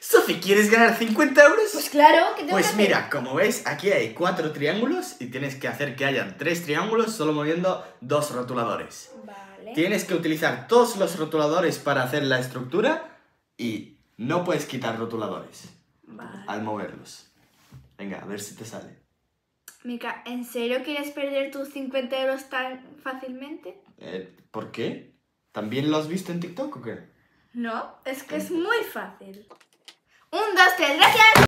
Sofi, ¿quieres ganar 50 euros? Pues claro, ¿qué tengo Pues que hacer? mira, como ves, aquí hay cuatro triángulos y tienes que hacer que hayan tres triángulos solo moviendo dos rotuladores. Vale. Tienes que utilizar todos los rotuladores para hacer la estructura y no puedes quitar rotuladores Vale. al moverlos. Venga, a ver si te sale. Mica, ¿en serio quieres perder tus 50 euros tan fácilmente? Eh, ¿Por qué? ¿También lo has visto en TikTok o qué? No, es que es muy fácil. Gracias.